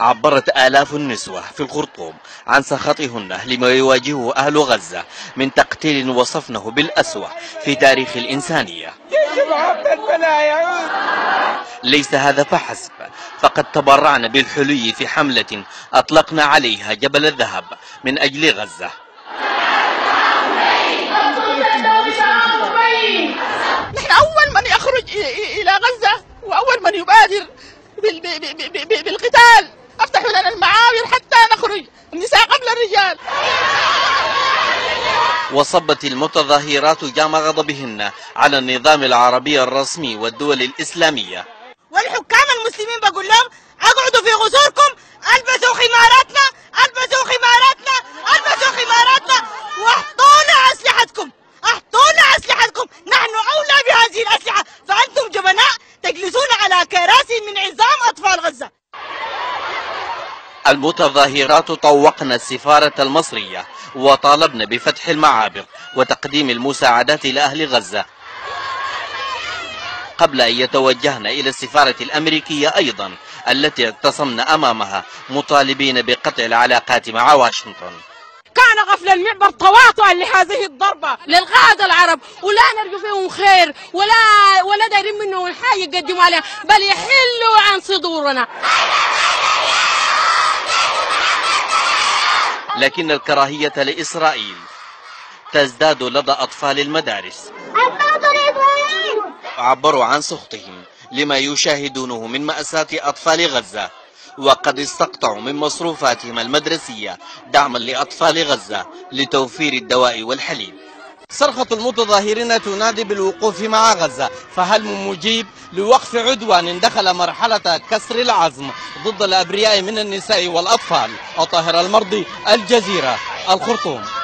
عبرت آلاف النسوة في الخرطوم عن سخطهن لما يواجهه أهل غزة من تقتيل وصفنه بالأسوأ في تاريخ الإنسانية. ليس هذا فحسب فقد تبرعنا بالحلي في حملة أطلقنا عليها جبل الذهب من أجل غزة. نحن أول من يخرج إلى غزة وأول من يبادر الرجال وصبت المتظاهرات جام غضبهن على النظام العربي الرسمي والدول الإسلامية. والحكام المسلمين بقول لهم أقعدوا في غسوركم ألبسوا خماراتنا ألبسوا خماراتنا ألبسوا خماراتنا واحطونا أسلحتكم احطونا أسلحتكم. نحن أولى بهذه الأسلحة. فأنتم جبناء تجلسون على كراسي من عظام أطفال غزة. المتظاهرات طوقن السفارة المصرية وطالبن بفتح المعابر وتقديم المساعدات لأهل غزة. قبل أن يتوجهن إلى السفارة الأمريكية أيضا التي اعتصمن أمامها مطالبين بقطع العلاقات مع واشنطن. كان غفل المعبر تواطؤا لهذه الضربة للغاز العرب ولا نرجو فيهم خير ولا ولا دايرين منهم حاجة يقدموا عليها بل يحلوا عن صدورنا. لكن الكراهية لإسرائيل تزداد لدى أطفال المدارس. عبروا عن سخطهم لما يشاهدونه من مأساة أطفال غزة وقد استقطعوا من مصروفاتهم المدرسية دعما لأطفال غزة لتوفير الدواء والحليب. صرخة المتظاهرين تنادي بالوقوف مع غزة فهل من مجيب لوقف عدوان دخل مرحلة كسر العزم ضد الأبرياء من النساء والأطفال؟ الطاهر المرضي الجزيرة الخرطوم.